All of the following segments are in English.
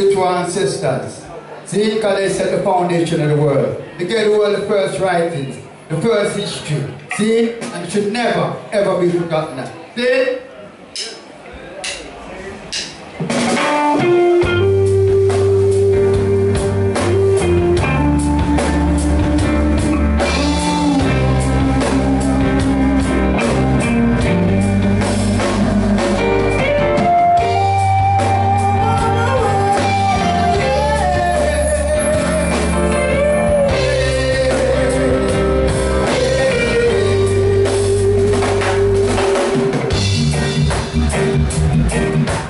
spiritual ancestors. See, because they set the foundation of the world. They gave the world the first writings, the first history. See, and should never, ever be forgotten. See? and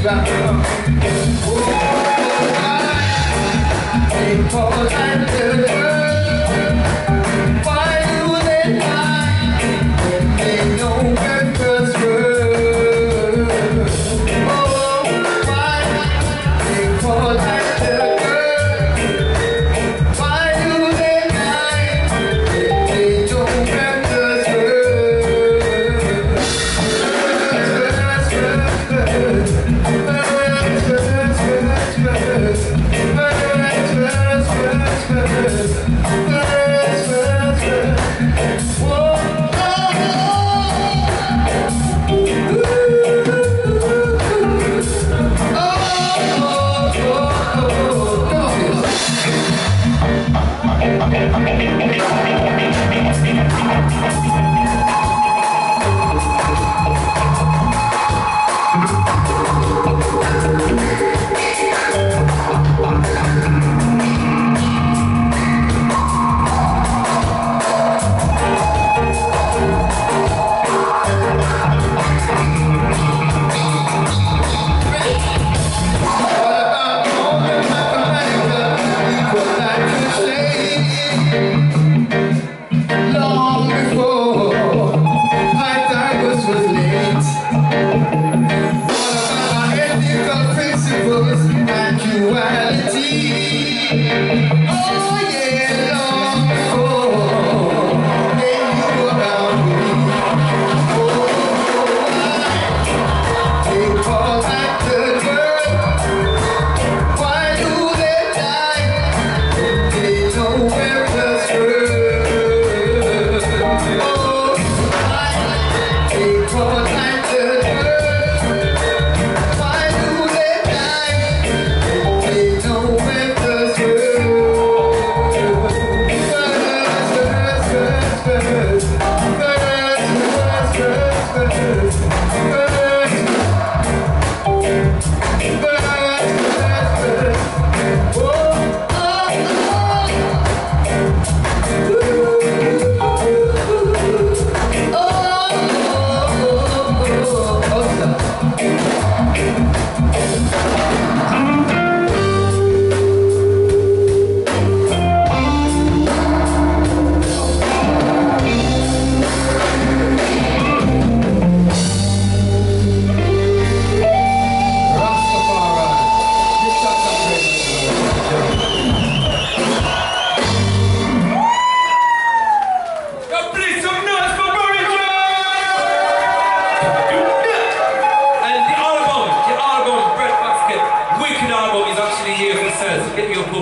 about. Oh, I, I, I, Musik You.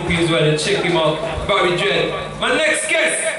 As well and check him out. Barry Dread. My next guest